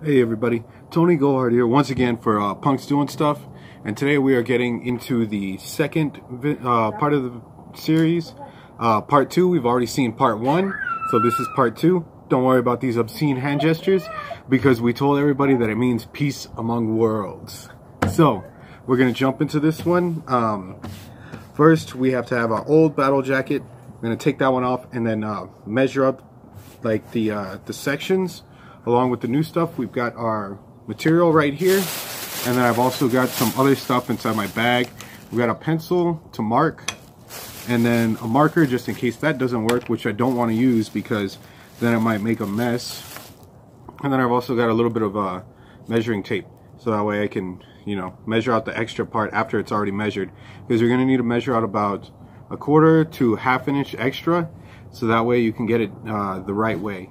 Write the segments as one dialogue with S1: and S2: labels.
S1: Hey everybody, Tony Gojard here once again for uh, Punks Doing Stuff and today we are getting into the second uh, part of the series. Uh, part 2, we've already seen part 1, so this is part 2. Don't worry about these obscene hand gestures because we told everybody that it means peace among worlds. So, we're going to jump into this one. Um, first, we have to have our old battle jacket. I'm going to take that one off and then uh, measure up like the, uh, the sections along with the new stuff we've got our material right here. And then I've also got some other stuff inside my bag. We've got a pencil to mark and then a marker just in case that doesn't work which I don't want to use because then it might make a mess. And then I've also got a little bit of uh, measuring tape. So that way I can you know measure out the extra part after it's already measured. Because you're gonna need to measure out about a quarter to half an inch extra. So that way you can get it uh, the right way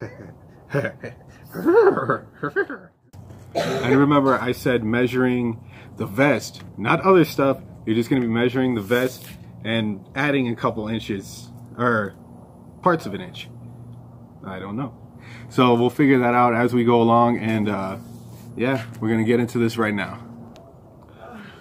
S1: and remember, I said measuring the vest, not other stuff. You're just going to be measuring the vest and adding a couple inches or parts of an inch. I don't know. So we'll figure that out as we go along. And uh, yeah, we're going to get into this right now.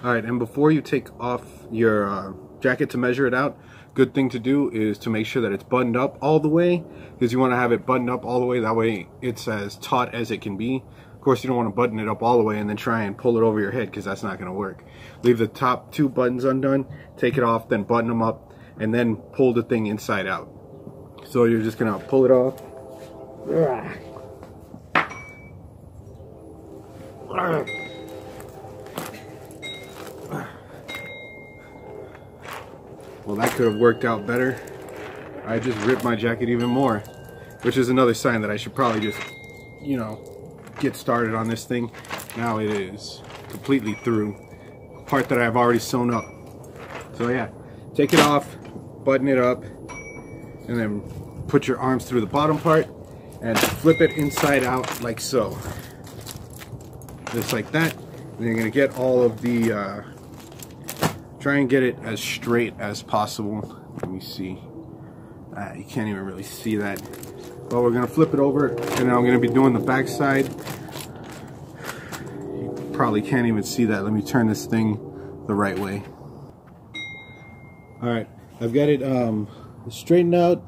S1: All right, and before you take off your uh, jacket to measure it out, good thing to do is to make sure that it's buttoned up all the way because you want to have it buttoned up all the way. That way it's as taut as it can be. Of course you don't want to button it up all the way and then try and pull it over your head because that's not going to work. Leave the top two buttons undone take it off then button them up and then pull the thing inside out. So you're just gonna pull it off Well, that could have worked out better. I just ripped my jacket even more, which is another sign that I should probably just, you know, get started on this thing. Now it is completely through. Part that I've already sewn up. So yeah, take it off, button it up, and then put your arms through the bottom part and flip it inside out like so. Just like that. And you're gonna get all of the uh, Try and get it as straight as possible. Let me see. Uh, you can't even really see that. But we're gonna flip it over and I'm gonna be doing the back side. You probably can't even see that. Let me turn this thing the right way. All right, I've got it um, straightened out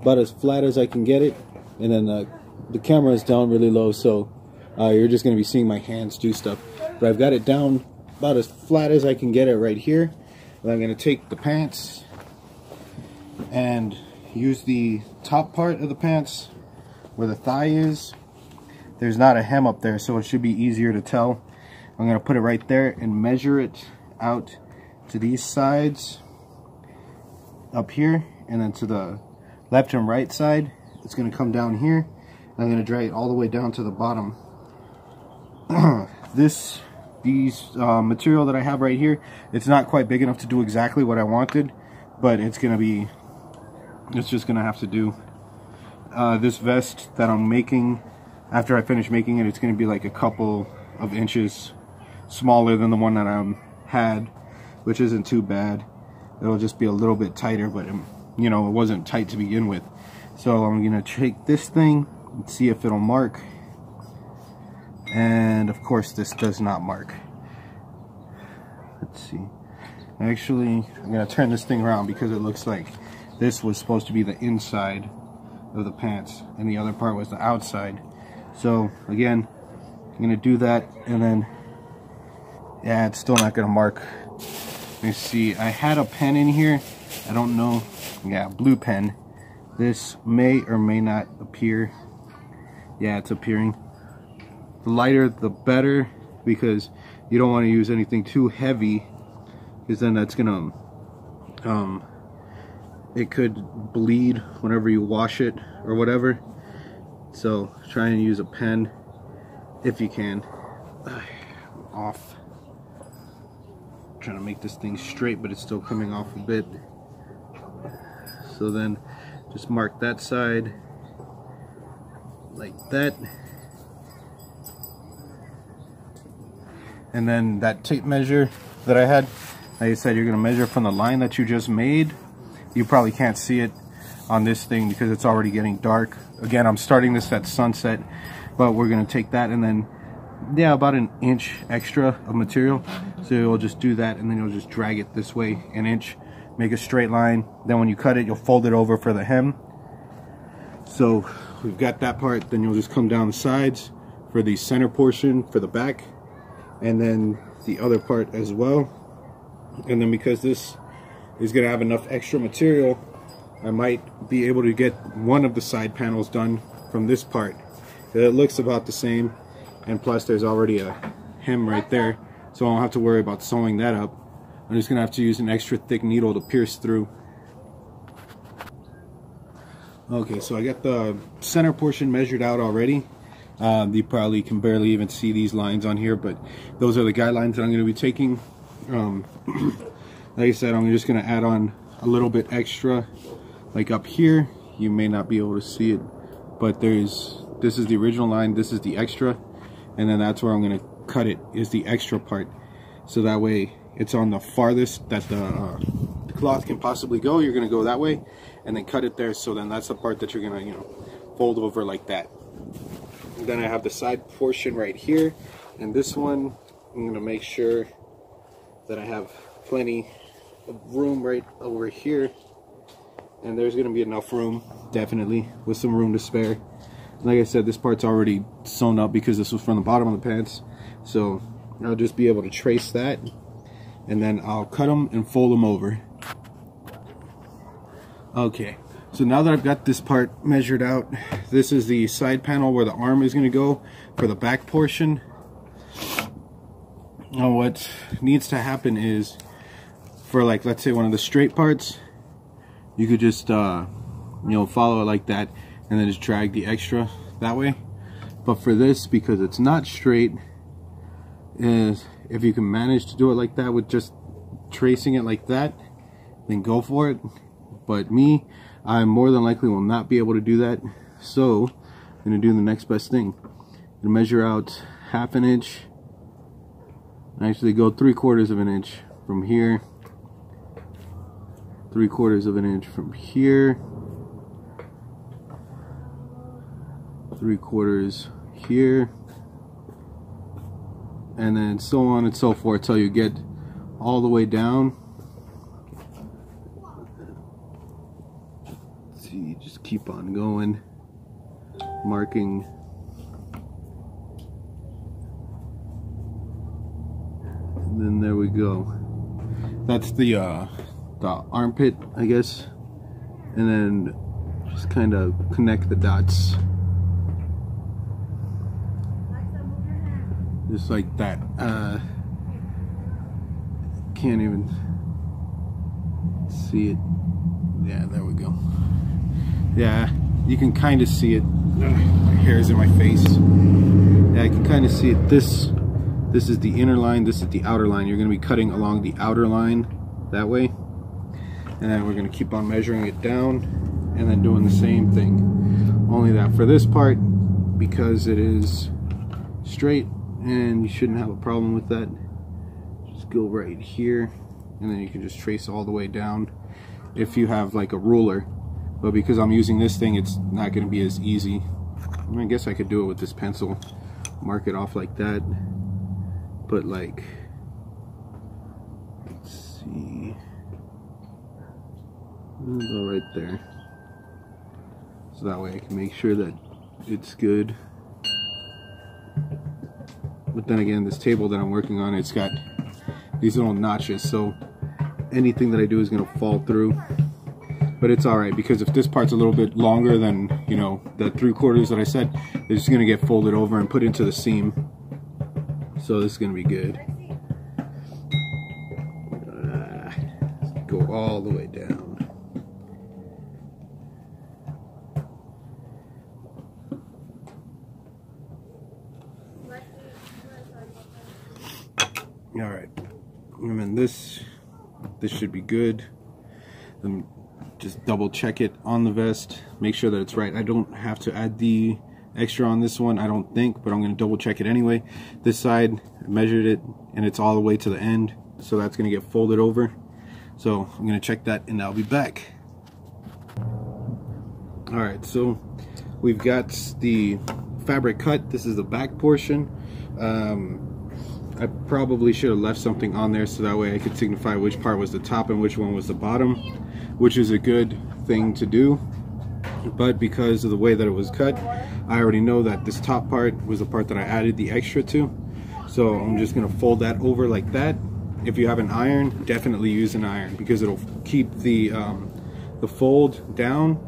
S1: about as flat as I can get it. And then uh, the camera is down really low, so uh, you're just gonna be seeing my hands do stuff. But I've got it down about as flat as I can get it right here. And I'm going to take the pants and use the top part of the pants where the thigh is. There's not a hem up there, so it should be easier to tell. I'm going to put it right there and measure it out to these sides up here and then to the left and right side. It's going to come down here. I'm going to drag it all the way down to the bottom. this these uh, material that I have right here, it's not quite big enough to do exactly what I wanted, but it's going to be, it's just going to have to do. Uh, this vest that I'm making, after I finish making it, it's going to be like a couple of inches smaller than the one that I am had, which isn't too bad. It'll just be a little bit tighter, but it, um, you know, it wasn't tight to begin with. So I'm going to take this thing and see if it'll mark and of course this does not mark. Let's see. Actually I'm gonna turn this thing around because it looks like this was supposed to be the inside of the pants and the other part was the outside. So again I'm gonna do that and then yeah it's still not gonna mark. Let me see. I had a pen in here. I don't know. Yeah blue pen. This may or may not appear. Yeah it's appearing the lighter the better because you don't want to use anything too heavy because then that's gonna um, it could bleed whenever you wash it or whatever. So try and use a pen if you can. Off. Trying to make this thing straight but it's still coming off a bit. So then just mark that side like that and then that tape measure that I had like I said you're gonna measure from the line that you just made. You probably can't see it on this thing because it's already getting dark. Again I'm starting this at sunset but we're gonna take that and then yeah about an inch extra of material. So you'll just do that and then you'll just drag it this way an inch. Make a straight line. Then when you cut it you'll fold it over for the hem. So we've got that part. Then you'll just come down the sides for the center portion for the back and then the other part as well. And then because this is going to have enough extra material I might be able to get one of the side panels done from this part. It looks about the same and plus there's already a hem right there so I don't have to worry about sewing that up. I'm just gonna have to use an extra thick needle to pierce through. Okay so I got the center portion measured out already uh, you probably can barely even see these lines on here but those are the guidelines that I'm going to be taking. Um, like I said I'm just going to add on a little bit extra like up here. You may not be able to see it but there's this is the original line this is the extra and then that's where I'm going to cut it is the extra part. So that way it's on the farthest that the, uh, the cloth can possibly go. You're going to go that way and then cut it there. So then that's the part that you're going to you know fold over like that then I have the side portion right here. And this one I'm to make sure that I have plenty of room right over here. And there's to be enough room definitely with some room to spare. Like I said this part's already sewn up because this was from the bottom of the pants. So I'll just be able to trace that. And then I'll cut them and fold them over. Okay so now that I've got this part measured out this is the side panel where the arm is going to go for the back portion. Now what needs to happen is for like let's say one of the straight parts you could just uh, you know follow it like that and then just drag the extra that way. But for this because it's not straight is if you can manage to do it like that with just tracing it like that then go for it. But me I more than likely will not be able to do that. So I'm gonna do the next best thing. I'm gonna measure out half an inch actually go three quarters of an inch from here three quarters of an inch from here three quarters here and then so on and so forth till you get all the way down Let's see just keep on going marking. And then there we go. That's the uh the armpit I guess. And then just kind of connect the dots. Just like that uh, can't even see it. Yeah there we go yeah you can kind of see it. Ugh, my hair's in my face. Yeah I can kind of see it. This this is the inner line this is the outer line. You're going to be cutting along the outer line that way. And then we're going to keep on measuring it down and then doing the same thing. Only that for this part because it is straight and you shouldn't have a problem with that. Just go right here and then you can just trace all the way down. If you have like a ruler but because I'm using this thing it's not going to be as easy. I, mean, I guess I could do it with this pencil. Mark it off like that. But like let's see. Go right there. So that way I can make sure that it's good. But then again this table that I'm working on it's got these little notches. So anything that I do is gonna fall through but it's all right because if this part's a little bit longer than you know the three quarters that I said it's just gonna get folded over and put into the seam. So this is gonna be good. Uh, go all the way down. All right. And then this this should be good just double check it on the vest make sure that it's right. I don't have to add the extra on this one I don't think but I'm gonna double check it anyway. This side I measured it and it's all the way to the end so that's gonna get folded over. So I'm gonna check that and I'll be back. All right so we've got the fabric cut. This is the back portion. Um, I probably should have left something on there so that way I could signify which part was the top and which one was the bottom, which is a good thing to do. But because of the way that it was cut, I already know that this top part was the part that I added the extra to. So I'm just gonna fold that over like that. If you have an iron, definitely use an iron because it'll keep the, um, the fold down.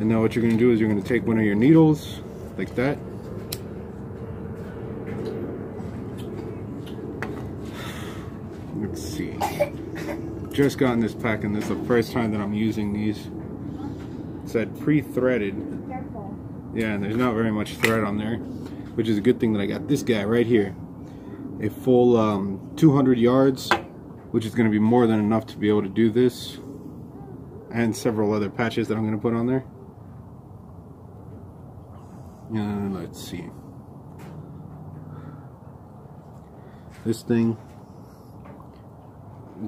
S1: And now what you're gonna do is you're gonna take one of your needles like that let's see just gotten this pack and this is the first time that I'm using these. It said pre-threaded. Yeah and there's not very much thread on there which is a good thing that I got this guy right here. A full um, 200 yards which is going to be more than enough to be able to do this and several other patches that I'm going to put on there. And let's see. This thing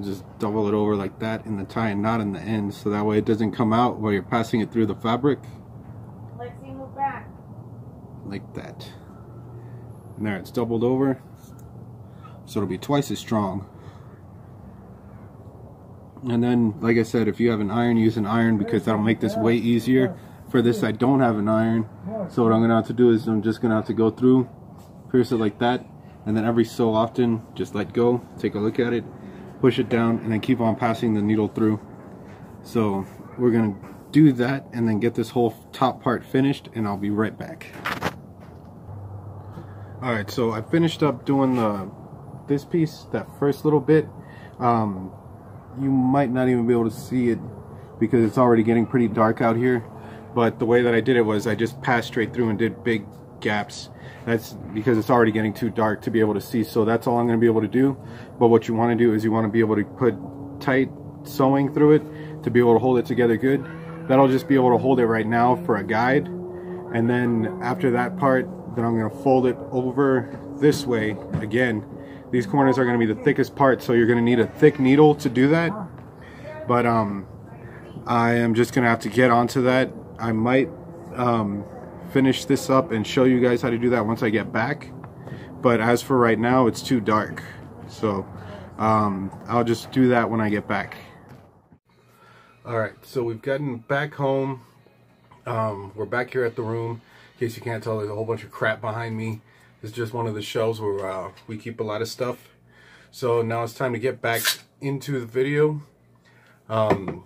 S1: just double it over like that in the tie and not in the end so that way it doesn't come out while you're passing it through the fabric.
S2: Lexi, move back.
S1: like that. And there it's doubled over. So it'll be twice as strong. And then like I said if you have an iron use an iron because that'll make this way easier. For this I don't have an iron. So what I'm gonna have to do is I'm just gonna have to go through pierce it like that. And then every so often just let go take a look at it push it down and then keep on passing the needle through. So we're gonna do that and then get this whole top part finished and I'll be right back. Alright so I finished up doing the this piece that first little bit. Um, you might not even be able to see it because it's already getting pretty dark out here but the way that I did it was I just passed straight through and did big gaps. That's because it's already getting too dark to be able to see. So that's all I'm going to be able to do. But what you want to do is you want to be able to put tight sewing through it to be able to hold it together good. That'll just be able to hold it right now for a guide. And then after that part then I'm going to fold it over this way again. These corners are going to be the thickest part so you're going to need a thick needle to do that. But um I am just going to have to get onto that. I might um, finish this up and show you guys how to do that once I get back. But as for right now it's too dark. So um, I'll just do that when I get back. Alright so we've gotten back home. Um, we're back here at the room. In case you can't tell there's a whole bunch of crap behind me. It's just one of the shelves where uh, we keep a lot of stuff. So now it's time to get back into the video. Um,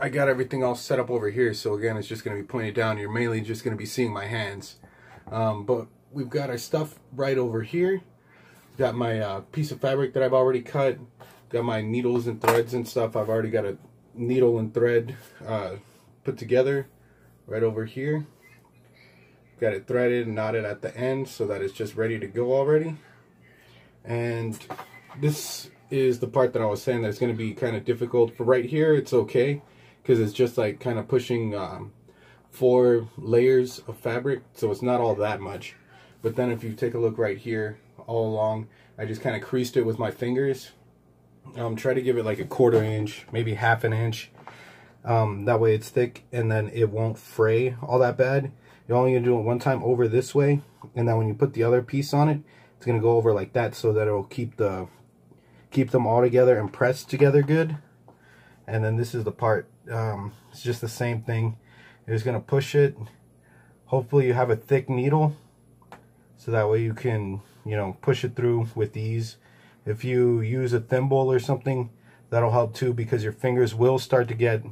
S1: I got everything all set up over here so again it's just going to be pointed down. You're mainly just going to be seeing my hands. Um, but we've got our stuff right over here. Got my uh, piece of fabric that I've already cut. Got my needles and threads and stuff. I've already got a needle and thread uh, put together right over here. Got it threaded and knotted at the end so that it's just ready to go already. And this is the part that I was saying that's going to be kind of difficult. For right here it's okay because it's just like kind of pushing um, four layers of fabric so it's not all that much. But then if you take a look right here all along I just kind of creased it with my fingers. Um, try to give it like a quarter inch maybe half an inch. Um, that way it's thick and then it won't fray all that bad. You're only to do it one time over this way and then when you put the other piece on it it's going to go over like that so that it'll keep the keep them all together and pressed together good. And then this is the part um, it's just the same thing. You're just gonna push it. Hopefully you have a thick needle so that way you can you know push it through with ease. If you use a thimble or something that'll help too because your fingers will start to get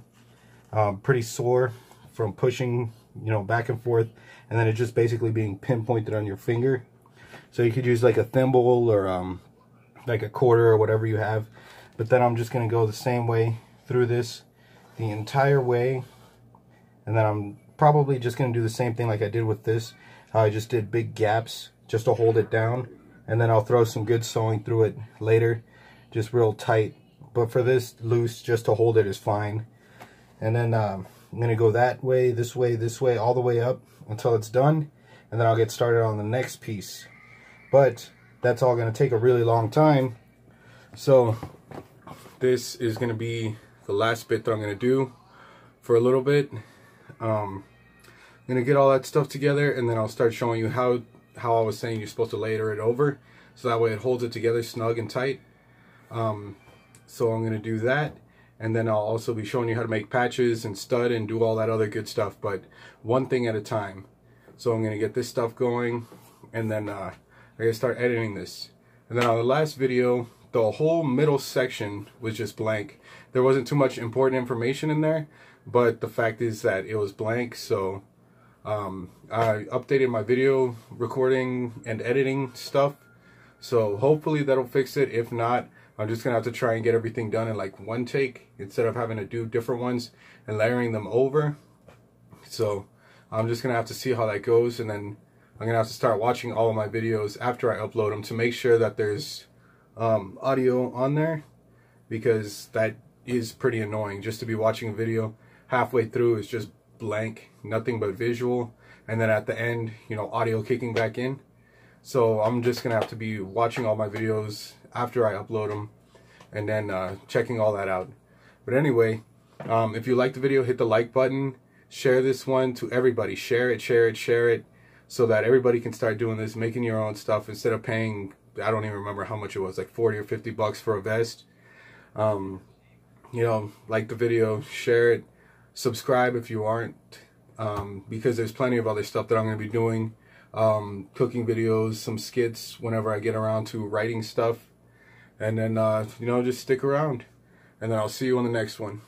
S1: um, pretty sore from pushing you know back and forth and then it's just basically being pinpointed on your finger. So you could use like a thimble or um, like a quarter or whatever you have but then I'm just gonna go the same way through this the entire way and then I'm probably just going to do the same thing like I did with this. I just did big gaps just to hold it down and then I'll throw some good sewing through it later just real tight. But for this loose just to hold it is fine. And then um, I'm going to go that way this way this way all the way up until it's done and then I'll get started on the next piece. But that's all going to take a really long time. So this is going to be the last bit that I'm going to do for a little bit. Um, I'm gonna get all that stuff together and then I'll start showing you how how I was saying you're supposed to layer it over so that way it holds it together snug and tight. Um, so I'm gonna do that and then I'll also be showing you how to make patches and stud and do all that other good stuff but one thing at a time. So I'm gonna get this stuff going and then uh, I gotta start editing this. And then on the last video, the whole middle section was just blank. There wasn't too much important information in there, but the fact is that it was blank, so um, I updated my video recording and editing stuff. So hopefully that'll fix it. If not, I'm just gonna have to try and get everything done in like one take instead of having to do different ones and layering them over. So I'm just gonna have to see how that goes and then I'm gonna have to start watching all of my videos after I upload them to make sure that there's um, audio on there because that is pretty annoying. Just to be watching a video halfway through is just blank nothing but visual. And then at the end you know audio kicking back in. So I'm just gonna have to be watching all my videos after I upload them and then uh, checking all that out. But anyway um, if you like the video hit the like button. Share this one to everybody. Share it share it share it so that everybody can start doing this making your own stuff instead of paying I don't even remember how much it was, like 40 or 50 bucks for a vest. Um, you know, like the video, share it, subscribe if you aren't, um, because there's plenty of other stuff that I'm going to be doing. Um, cooking videos, some skits whenever I get around to writing stuff. And then, uh, you know, just stick around. And then I'll see you on the next one.